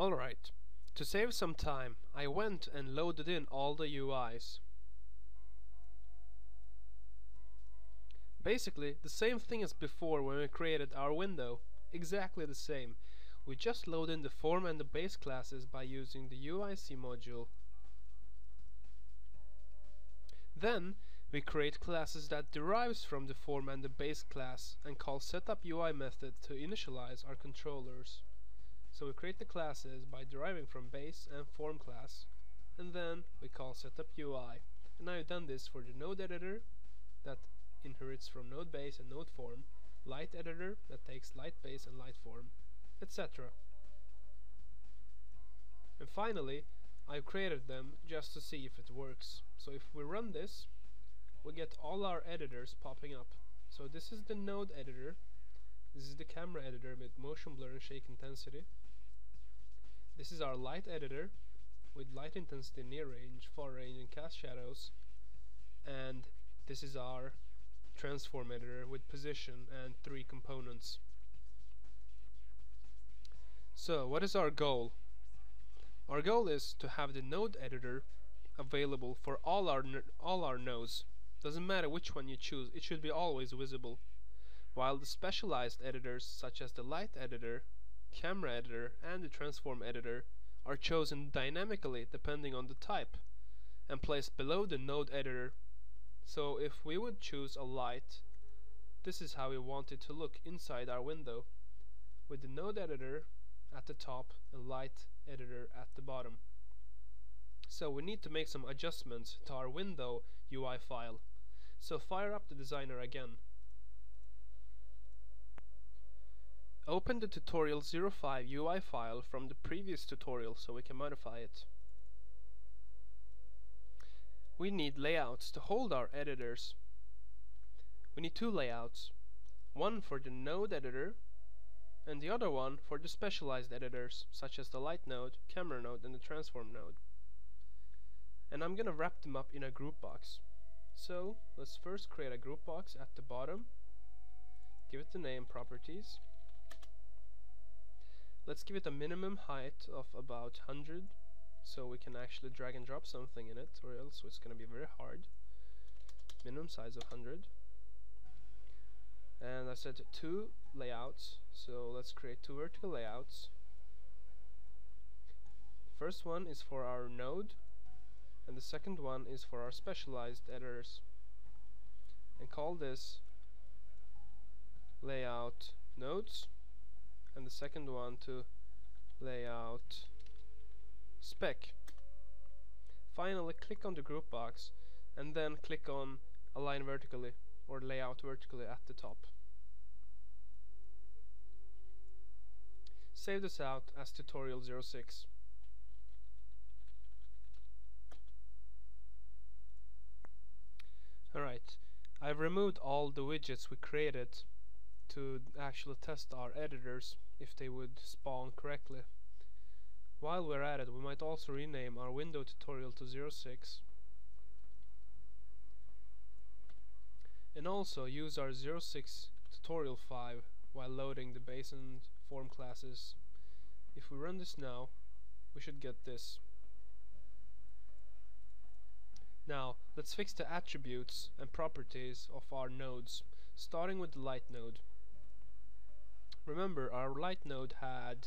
Alright, to save some time, I went and loaded in all the UIs. Basically, the same thing as before when we created our window. Exactly the same. We just load in the form and the base classes by using the UIC module. Then, we create classes that derives from the form and the base class and call setup UI method to initialize our controllers. So we create the classes by deriving from base and form class and then we call setup UI. And I've done this for the node editor that inherits from node base and node form, light editor that takes light base and light form, etc. And finally, I've created them just to see if it works. So if we run this, we get all our editors popping up. So this is the node editor, this is the camera editor with motion blur and shake intensity, this is our light editor with light intensity near range, far range and cast shadows, and this is our transform editor with position and three components. So what is our goal? Our goal is to have the node editor available for all our all our nodes. Doesn't matter which one you choose, it should be always visible. While the specialized editors such as the light editor, camera editor and the transform editor are chosen dynamically depending on the type and placed below the node editor so if we would choose a light, this is how we want it to look inside our window, with the node editor at the top and light editor at the bottom. So we need to make some adjustments to our window UI file. So fire up the designer again. Open the tutorial 05 UI file from the previous tutorial so we can modify it we need layouts to hold our editors. We need two layouts, one for the node editor and the other one for the specialized editors such as the light node, camera node and the transform node. And I'm gonna wrap them up in a group box. So let's first create a group box at the bottom, give it the name properties. Let's give it a minimum height of about 100 so we can actually drag and drop something in it or else it's going to be very hard. Minimum size of 100 and I said two layouts so let's create two vertical layouts. First one is for our node and the second one is for our specialized editors. And call this layout nodes and the second one to layout spec. Finally click on the group box and then click on align vertically or layout vertically at the top. Save this out as tutorial 06. Alright, I've removed all the widgets we created to actually test our editors if they would spawn correctly. While we're at it, we might also rename our window tutorial to 06 and also use our 06 tutorial 5 while loading the base and form classes. If we run this now, we should get this. Now, let's fix the attributes and properties of our nodes, starting with the light node. Remember, our light node had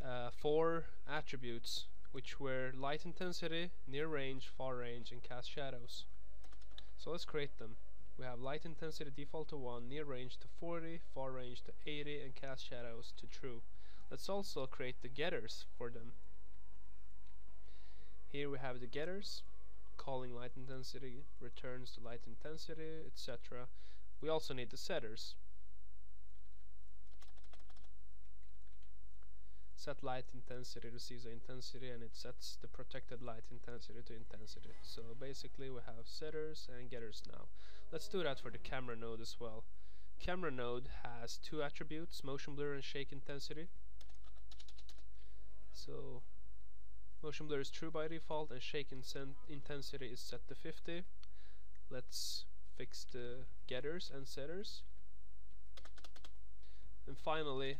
uh, four attributes which were light intensity, near range, far range and cast shadows. So let's create them. We have light intensity default to 1, near range to 40, far range to 80 and cast shadows to true. Let's also create the getters for them. Here we have the getters, calling light intensity, returns the light intensity, etc. We also need the setters. Set light intensity receives the intensity and it sets the protected light intensity to intensity. So basically we have setters and getters now. Let's do that for the camera node as well. Camera node has two attributes, motion blur and shake intensity. So motion blur is true by default and shake intensity is set to 50. Let's fix the getters and setters. And finally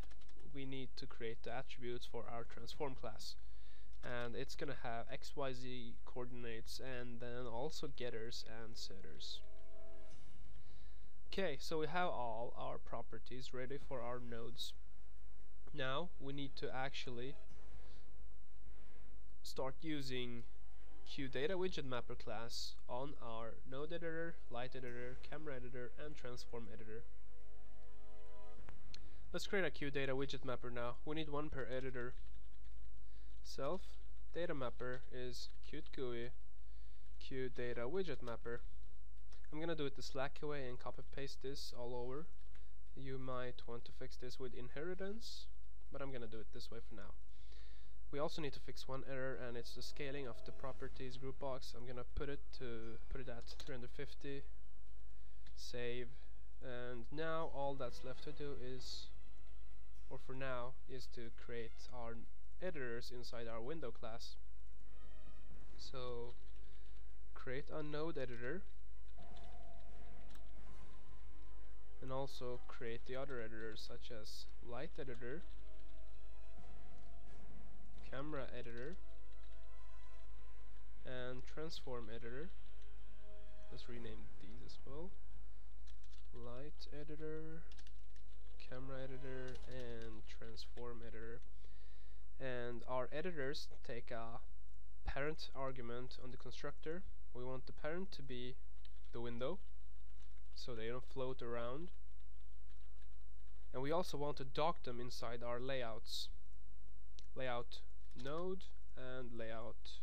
we need to create the attributes for our transform class. And it's gonna have xyz coordinates and then also getters and setters. Okay so we have all our properties ready for our nodes. Now we need to actually start using QDataWidgetMapper class on our node editor, light editor, camera editor and transform editor let's create a QDataWidgetMapper now we need one per editor self data mapper is Qt GUI data widget mapper. I'm gonna do it the slack way and copy paste this all over. You might want to fix this with inheritance, but I'm gonna do it this way for now. We also need to fix one error and it's the scaling of the properties group box. I'm gonna put it to put it at 350 save and now all that's left to do is for now is to create our editors inside our window class. So create a node editor and also create the other editors such as light editor, camera editor and transform editor. Let's rename these as well. Light editor, camera editor and transform editor and our editors take a parent argument on the constructor. We want the parent to be the window so they don't float around. And we also want to dock them inside our layouts. Layout node and layout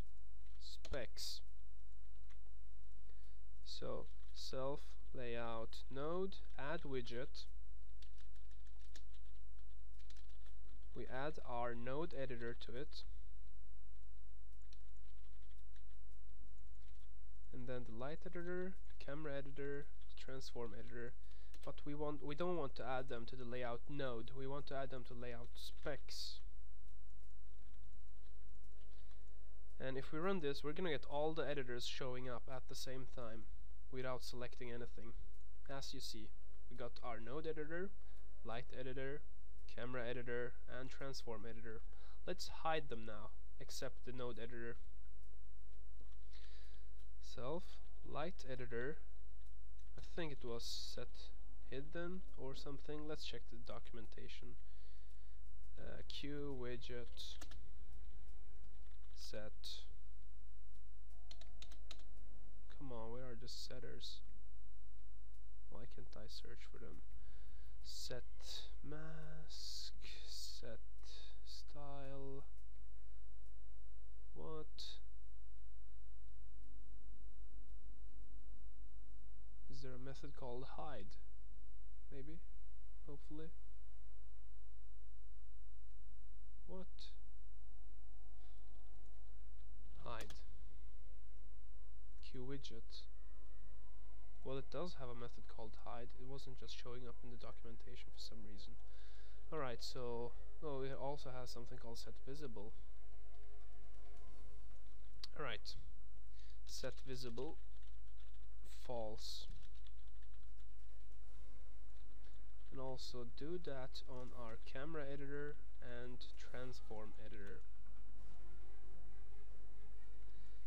specs. So self layout node add widget we add our node editor to it. And then the light editor, the camera editor, the transform editor. But we want we don't want to add them to the layout node. We want to add them to layout specs. And if we run this we're gonna get all the editors showing up at the same time without selecting anything. As you see we got our node editor light editor camera editor and transform editor. Let's hide them now, except the node editor. Self, light editor, I think it was set hidden or something. Let's check the documentation. Uh, Q widget set. Come on, where are the setters? Why can't I search for them? Set mask set style. What is there a method called hide? Maybe hopefully. What? Hide. Q widget well, it does have a method called hide. It wasn't just showing up in the documentation for some reason. Alright, so... Oh, it also has something called set visible. Alright. Set visible. False. And also do that on our camera editor and transform editor.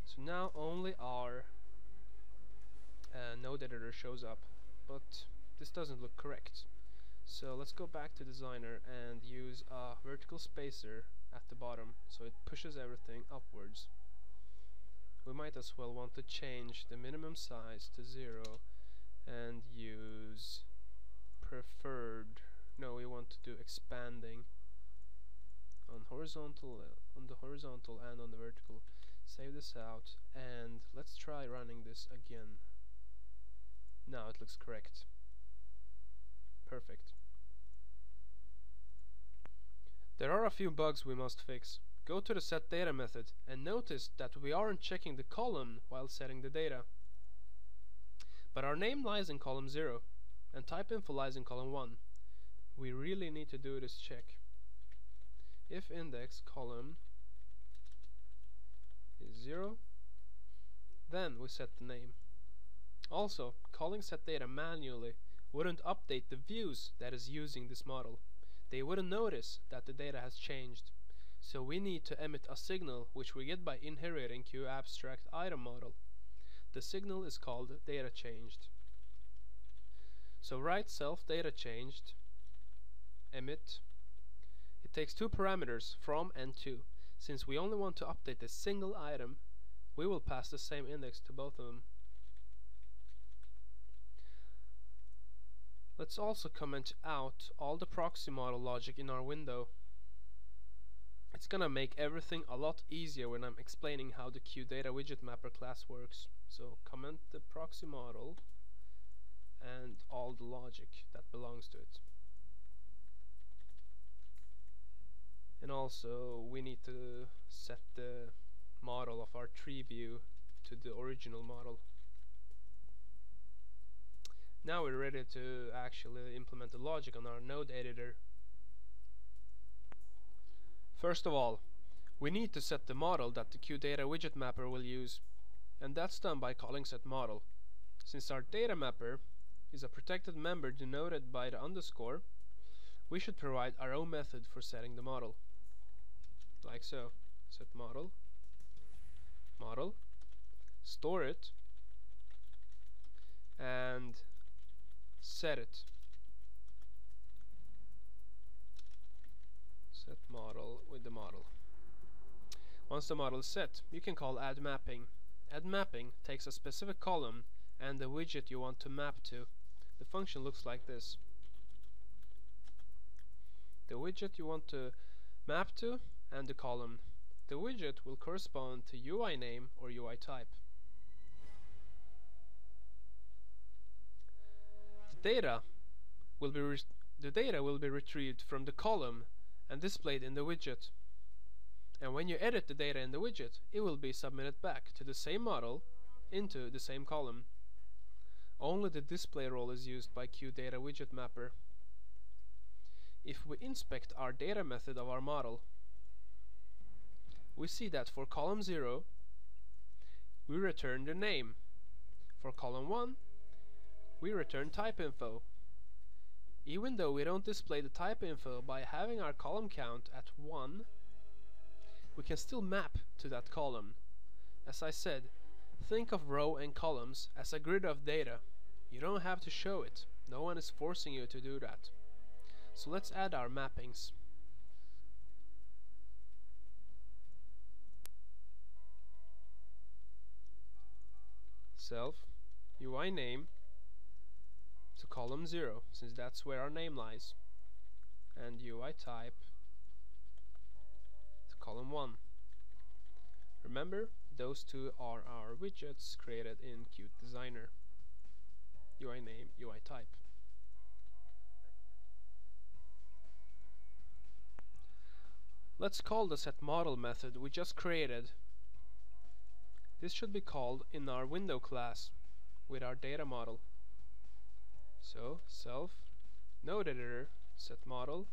So now only our uh, node editor shows up but this doesn't look correct. So let's go back to designer and use a vertical spacer at the bottom so it pushes everything upwards. We might as well want to change the minimum size to zero and use preferred. No we want to do expanding on horizontal uh, on the horizontal and on the vertical. Save this out and let's try running this again now it looks correct. Perfect. There are a few bugs we must fix. Go to the set data method and notice that we aren't checking the column while setting the data. But our name lies in column 0 and type info lies in column 1. We really need to do this check. If index column is 0 then we set the name. Also, calling set data manually wouldn't update the views that is using this model. they wouldn't notice that the data has changed. So we need to emit a signal which we get by inheriting QAbstract item model. The signal is called data changed. So write self data changed emit. It takes two parameters from and to. Since we only want to update a single item, we will pass the same index to both of them. Let's also comment out all the proxy model logic in our window. It's gonna make everything a lot easier when I'm explaining how the QDataWidgetMapper class works. So comment the proxy model and all the logic that belongs to it. And also we need to set the model of our tree view to the original model. Now we're ready to actually implement the logic on our node editor. First of all, we need to set the model that the QDataWidgetMapper will use, and that's done by calling setModel. Since our data mapper is a protected member denoted by the underscore, we should provide our own method for setting the model. Like so. Set model, model, store it, and set it. Set model with the model. Once the model is set you can call add mapping. Add mapping takes a specific column and the widget you want to map to. The function looks like this. The widget you want to map to and the column. The widget will correspond to UI name or UI type data will be the data will be retrieved from the column and displayed in the widget. And when you edit the data in the widget, it will be submitted back to the same model into the same column. Only the display role is used by QDataWidgetMapper. If we inspect our data method of our model, we see that for column 0, we return the name. For column 1, we return type info. Even though we don't display the type info by having our column count at 1, we can still map to that column. As I said, think of row and columns as a grid of data. You don't have to show it. No one is forcing you to do that. So let's add our mappings. Self, UI name, to column 0 since that's where our name lies and UI type to column 1 remember those two are our widgets created in Qt Designer UI name, UI type Let's call the setModel method we just created. This should be called in our window class with our data model. So self node editor set model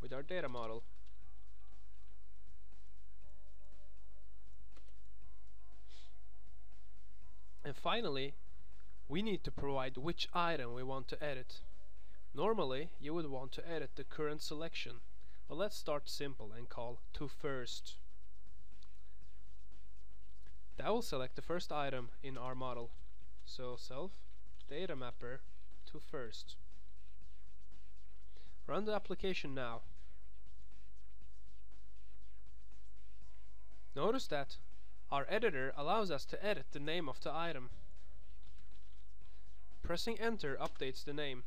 with our data model. And finally, we need to provide which item we want to edit. Normally, you would want to edit the current selection, but let's start simple and call to first. That will select the first item in our model. So self data mapper to first. Run the application now. Notice that our editor allows us to edit the name of the item. Pressing enter updates the name.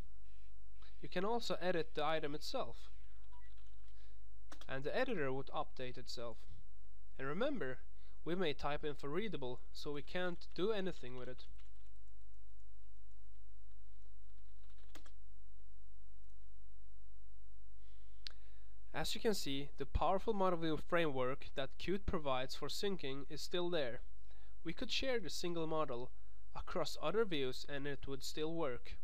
You can also edit the item itself. And the editor would update itself. And remember, we may type in for readable, so we can't do anything with it. As you can see, the powerful model view framework that Qt provides for syncing is still there. We could share the single model across other views and it would still work.